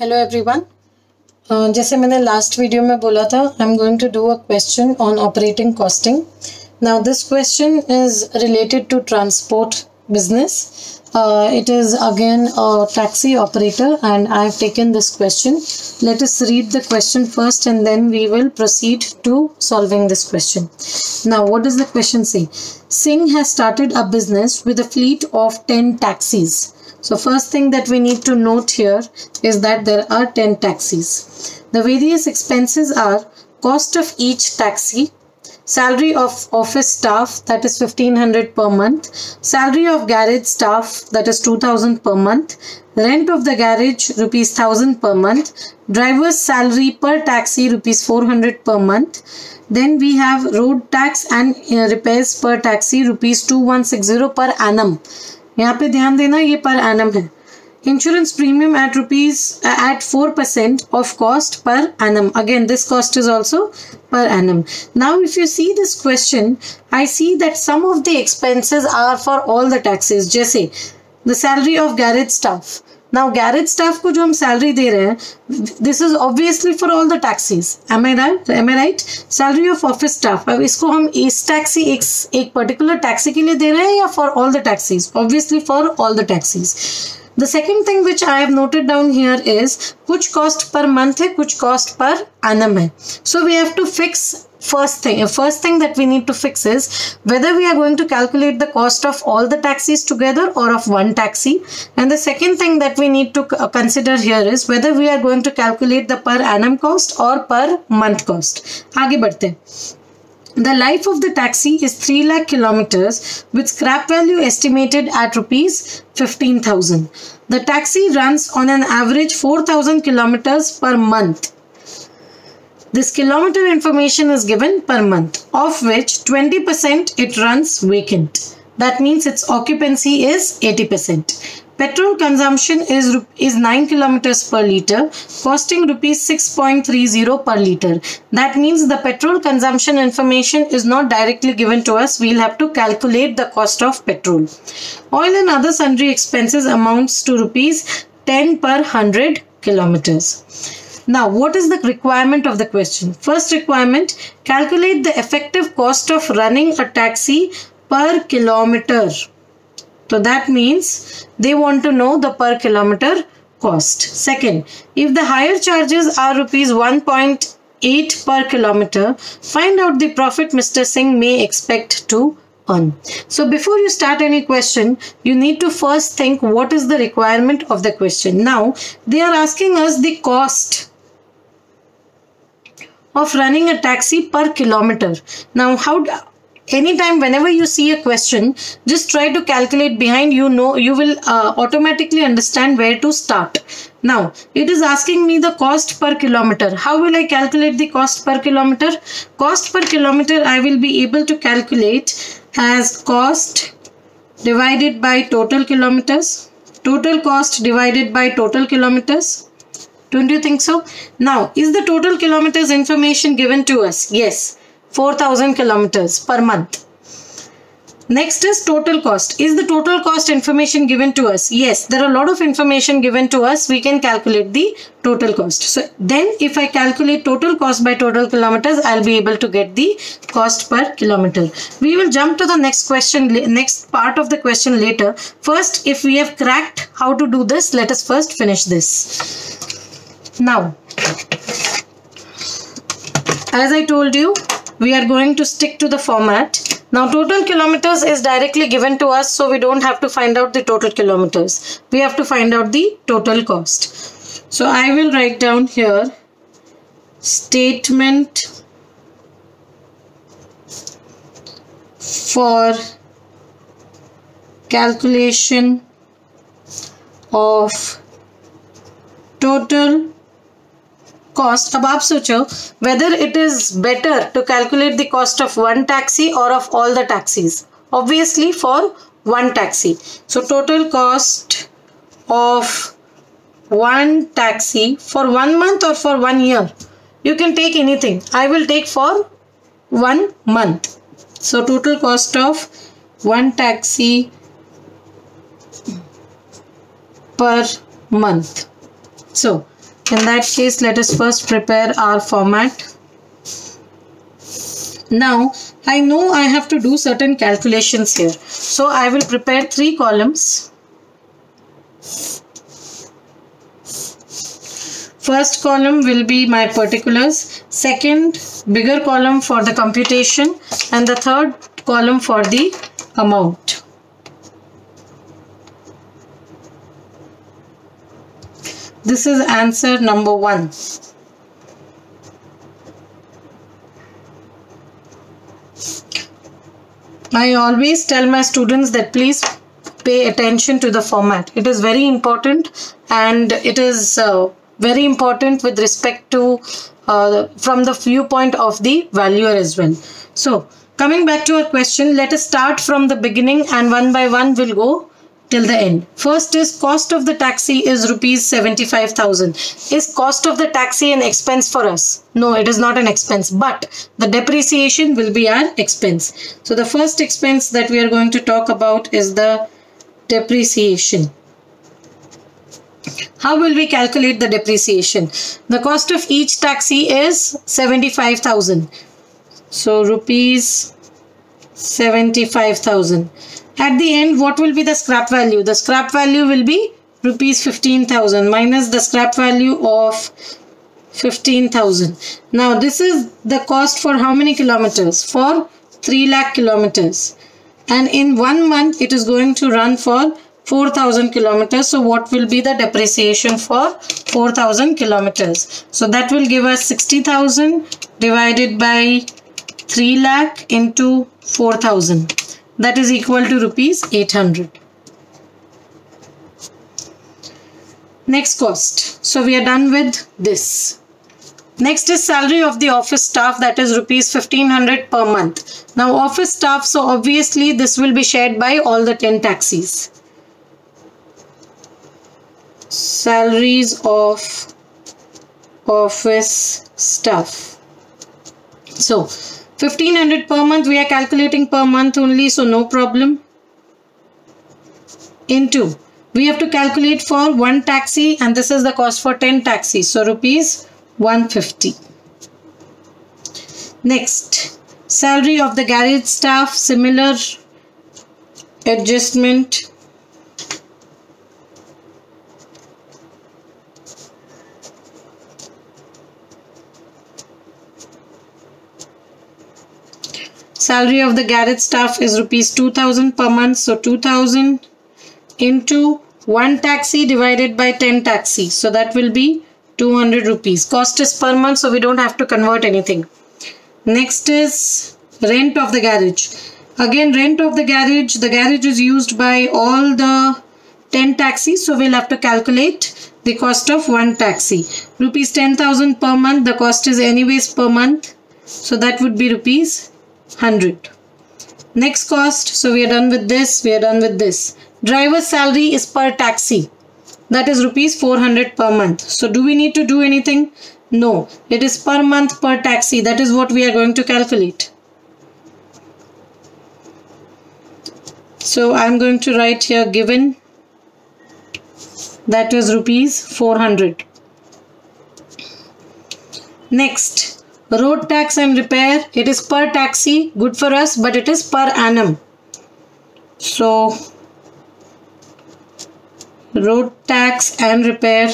Hello everyone uh, जैसे मैंने last video में बोला था I am going to do a question on operating costing now this question is related to transport business uh, it is again a taxi operator and I have taken this question let us read the question first and then we will proceed to solving this question now what does the question say Singh has started a business with a fleet of 10 taxis so first thing that we need to note here is that there are 10 taxis. The various expenses are cost of each taxi, salary of office staff that is 1500 per month, salary of garage staff that is 2000 per month, rent of the garage rupees 1000 per month, driver's salary per taxi rupees 400 per month, then we have road tax and uh, repairs per taxi rupees 2160 per annum यहाँ पे ध्यान देना, ये per annum है। Insurance premium at rupees eight four percent of cost per annum again this cost is also per annum now if you see this question I see that some of the expenses are for all the taxes जैसे the salary of garage staff now garage staff को जो हम salary दे रहे हैं this is obviously for all the taxis am I right am I right salary of office staff अब इसको हम इस टैक्सी एक एक पर्टिकुलर टैक्सी के लिए दे रहे हैं या for all the taxis obviously for all the taxis the second thing which I have noted down here is कुछ कॉस्ट पर मंथ है, कुछ कॉस्ट पर एनम है। So we have to fix first thing first thing that we need to fix is whether we are going to calculate the cost of all the taxis together और of one taxi and the second thing that we need to consider here is whether we are going to calculate the per annum cost और per month cost आगे बढ़ते हैं। The life of the taxi is 3 lakh kilometers with scrap value estimated at rupees 15000 the taxi runs on an average 4000 kilometers per month this kilometer information is given per month, of which 20% it runs vacant. That means its occupancy is 80%. Petrol consumption is, is 9 kilometers per liter, costing rupees 6.30 per liter. That means the petrol consumption information is not directly given to us. We'll have to calculate the cost of petrol. Oil and other sundry expenses amounts to rupees 10 per 100 kilometers. Now, what is the requirement of the question? First requirement, calculate the effective cost of running a taxi per kilometer. So that means they want to know the per kilometer cost. Second, if the hire charges are rupees 1.8 per kilometer, find out the profit Mr. Singh may expect to earn. So before you start any question, you need to first think what is the requirement of the question. Now, they are asking us the cost of running a taxi per kilometer. Now, how anytime whenever you see a question just try to calculate behind you know you will uh, automatically understand where to start. Now it is asking me the cost per kilometer. How will i calculate the cost per kilometer? Cost per kilometer i will be able to calculate as cost divided by total kilometers total cost divided by total kilometers. Don't you think so? Now, is the total kilometers information given to us? Yes, 4000 kilometers per month. Next is total cost. Is the total cost information given to us? Yes, there are a lot of information given to us. We can calculate the total cost. So then if I calculate total cost by total kilometers, I'll be able to get the cost per kilometer. We will jump to the next question, next part of the question later. First, if we have cracked how to do this, let us first finish this. Now, as I told you, we are going to stick to the format. Now, total kilometers is directly given to us, so we don't have to find out the total kilometers. We have to find out the total cost. So, I will write down here statement for calculation of total cost अब आप सोचो whether it is better to calculate the cost of one taxi or of all the taxis obviously for one taxi so total cost of one taxi for one month or for one year you can take anything i will take for one month so total cost of one taxi per month so in that case let us first prepare our format. Now I know I have to do certain calculations here. So I will prepare three columns. First column will be my particulars. Second bigger column for the computation. And the third column for the amount this is answer number one I always tell my students that please pay attention to the format. It is very important and it is uh, very important with respect to uh, from the viewpoint of the valuer as well. So coming back to our question, let us start from the beginning and one by one we'll go till the end. First is cost of the taxi is rupees 75,000. Is cost of the taxi an expense for us? No, it is not an expense, but the depreciation will be our expense. So the first expense that we are going to talk about is the depreciation. How will we calculate the depreciation? The cost of each taxi is 75,000. So rupees 75,000 at the end, what will be the scrap value? The scrap value will be rupees 15,000 minus the scrap value of 15,000. Now, this is the cost for how many kilometers? For 3 lakh kilometers. And in one month, it is going to run for 4000 kilometers. So, what will be the depreciation for 4000 kilometers? So, that will give us 60,000 divided by 3 lakh into 4000 that is equal to rupees 800 next cost. So we are done with this. Next is salary of the office staff that is rupees 1500 per month. Now office staff so obviously this will be shared by all the 10 taxis. Salaries of office staff. So 1500 per month we are calculating per month only so no problem. Into we have to calculate for one taxi and this is the cost for 10 taxis so rupees 150 next salary of the garage staff similar adjustment salary of the garage staff is rupees 2000 per month so 2000 into 1 taxi divided by 10 taxis so that will be 200 rupees. Cost is per month so we don't have to convert anything. Next is rent of the garage. Again rent of the garage the garage is used by all the 10 taxis so we'll have to calculate the cost of one taxi. Rupees 10000 per month the cost is anyways per month. So that would be rupees 100 next cost. So we are done with this. We are done with this. Driver's salary is per taxi. That is rupees 400 per month. So do we need to do anything? No. It is per month per taxi. That is what we are going to calculate. So i'm going to write here given. That is rupees 400 next road tax and repair it is per taxi good for us but it is per annum. So road tax and repair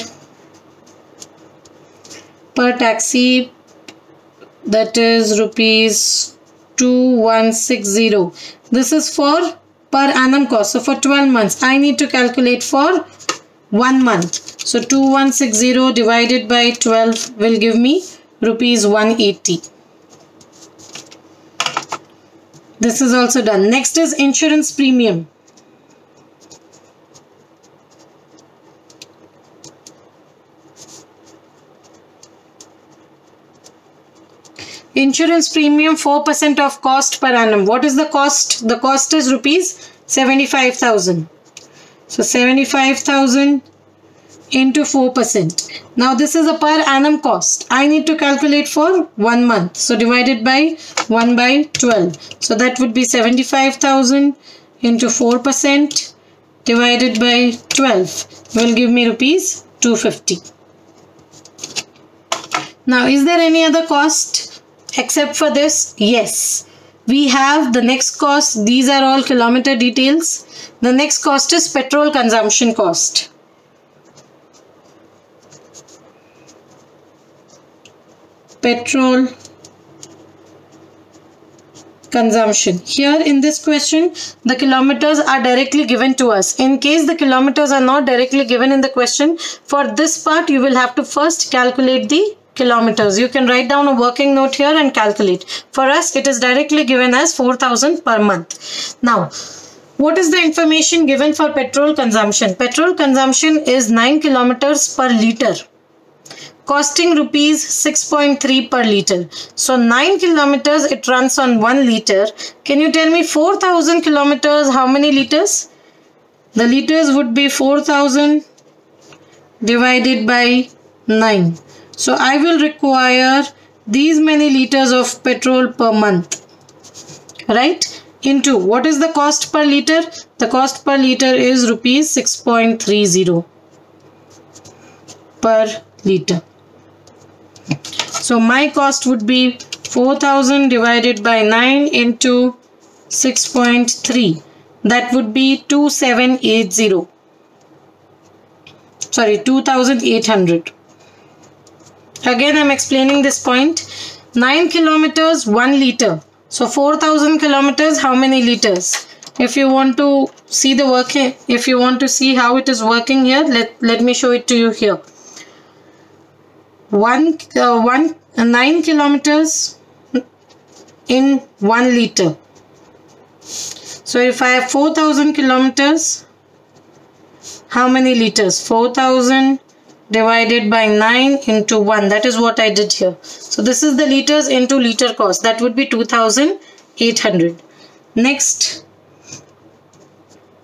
per taxi that is rupees 2160 this is for per annum cost. So for 12 months i need to calculate for one month. So 2160 divided by 12 will give me rupees 180 this is also done. Next is insurance premium. Insurance premium 4% of cost per annum. What is the cost? The cost is rupees 75000 so 75000 into 4%. Now this is a per annum cost. I need to calculate for one month. So divided by 1 by 12. So that would be 75,000 into 4% divided by 12 will give me rupees 250. Now, is there any other cost except for this? Yes. We have the next cost. These are all kilometer details. The next cost is petrol consumption cost. Petrol consumption. Here in this question, the kilometers are directly given to us. In case the kilometers are not directly given in the question, for this part you will have to first calculate the kilometers. You can write down a working note here and calculate. For us, it is directly given as 4000 per month. Now, what is the information given for petrol consumption? Petrol consumption is 9 kilometers per liter costing rupees 6.3 per liter. So 9 kilometers it runs on 1 liter. Can you tell me 4000 kilometers how many liters? The liters would be 4000 divided by 9. So I will require these many liters of petrol per month. Right? Into what is the cost per liter? The cost per liter is rupees 6.30 per liter. So my cost would be 4000 divided by 9 into 6.3. That would be 2780. Sorry, 2800. Again, I'm explaining this point. 9 kilometers, 1 liter. So 4000 kilometers, how many liters? If you want to see the working, if you want to see how it is working here, let, let me show it to you here one uh, one uh, nine kilometers in one liter. So if I have 4000 kilometers, how many liters? 4000 divided by 9 into 1. That is what I did here. So this is the liters into liter cost. That would be 2800. Next,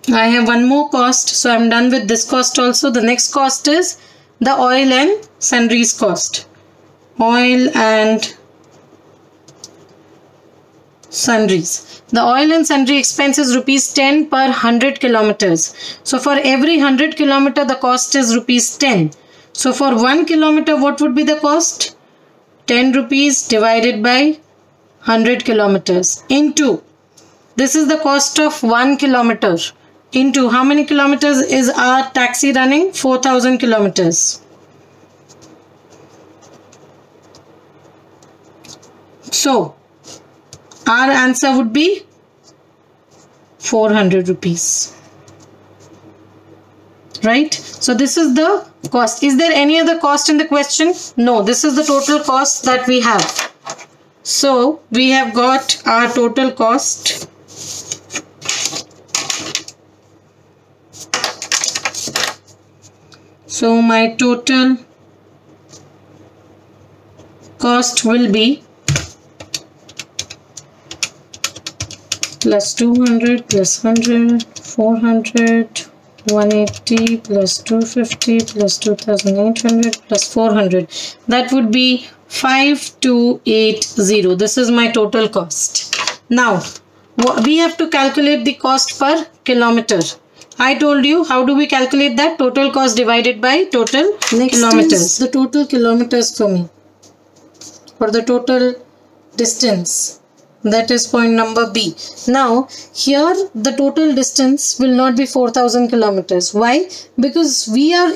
I have one more cost. So I'm done with this cost also. The next cost is the oil and sundries cost. Oil and sundries. The oil and sundry expense is rupees 10 per 100 kilometers. So for every 100 kilometer the cost is rupees 10. So for 1 kilometer what would be the cost? 10 rupees divided by 100 kilometers into this is the cost of 1 kilometer into how many kilometers is our taxi running? 4000 kilometers. So, our answer would be 400 rupees. Right? So, this is the cost. Is there any other cost in the question? No, this is the total cost that we have. So, we have got our total cost So my total cost will be plus 200 plus 100 400 180 plus 250 plus 2800 plus 400 that would be 5280 this is my total cost. Now we have to calculate the cost per kilometer I told you how do we calculate that total cost divided by total Next kilometers. the total kilometers for me for the total distance that is point number B. Now here the total distance will not be 4000 kilometers. Why? Because we are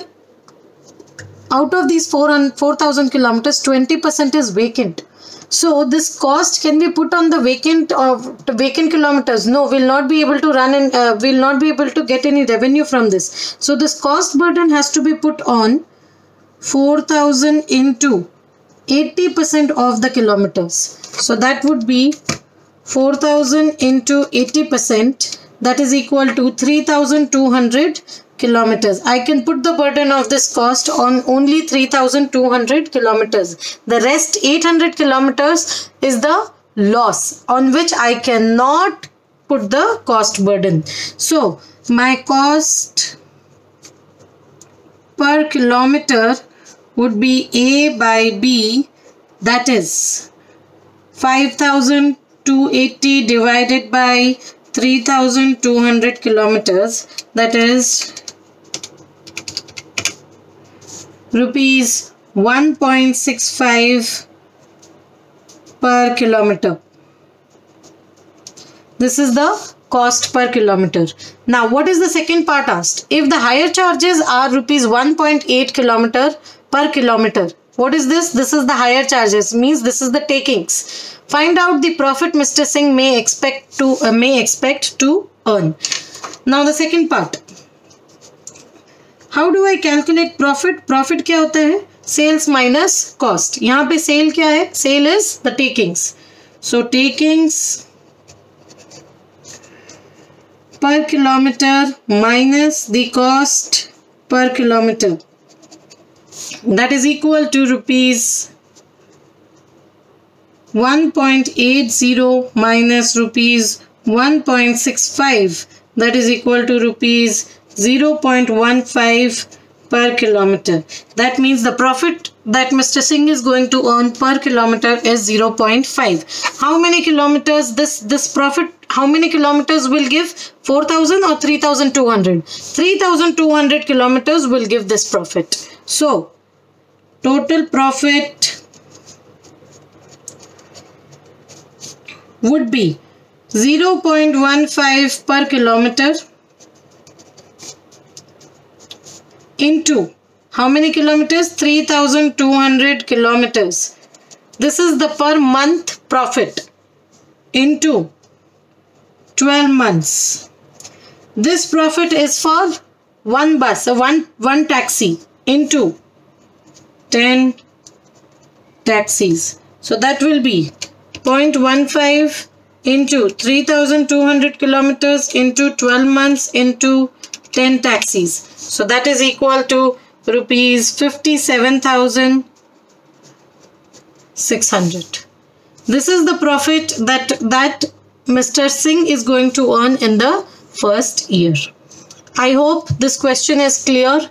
out of these 4000 kilometers 20% is vacant. So this cost can be put on the vacant of vacant kilometers. No, we'll not be able to run and uh, we'll not be able to get any revenue from this. So this cost burden has to be put on 4000 into 80% of the kilometers. So that would be 4000 into 80% that is equal to 3200 kilometers. I can put the burden of this cost on only 3200 kilometers. The rest 800 kilometers is the loss on which I cannot put the cost burden. So my cost per kilometer would be A by B that is 5280 divided by 3200 kilometers that is rupees 1.65 per kilometer. This is the cost per kilometer. Now, what is the second part asked? If the hire charges are rupees 1.8 kilometer per kilometer, what is this? This is the hire charges, means this is the takings. Find out the profit Mr. Singh may expect to uh, may expect to earn. Now the second part. How do I calculate profit profit क्या होता है? Sales minus cost यहाँ पे sale क्या है? Sale is the takings so takings per kilometre minus the cost per kilometre that is equal to rupees 1.80 minus rupees 1.65 that is equal to rupees 0.15 per kilometer. That means the profit that Mr. Singh is going to earn per kilometer is 0.5. How many kilometers this, this profit, how many kilometers will give? 4000 or 3200? 3200 kilometers will give this profit. So, total profit would be 0.15 per kilometer into how many kilometers? 3200 kilometers. This is the per month profit into 12 months. This profit is for one bus uh, one one taxi into 10 taxis. So that will be 0.15 into 3200 kilometers into 12 months into 10 taxis. So that is equal to rupees 57,600. This is the profit that that Mr. Singh is going to earn in the first year. I hope this question is clear.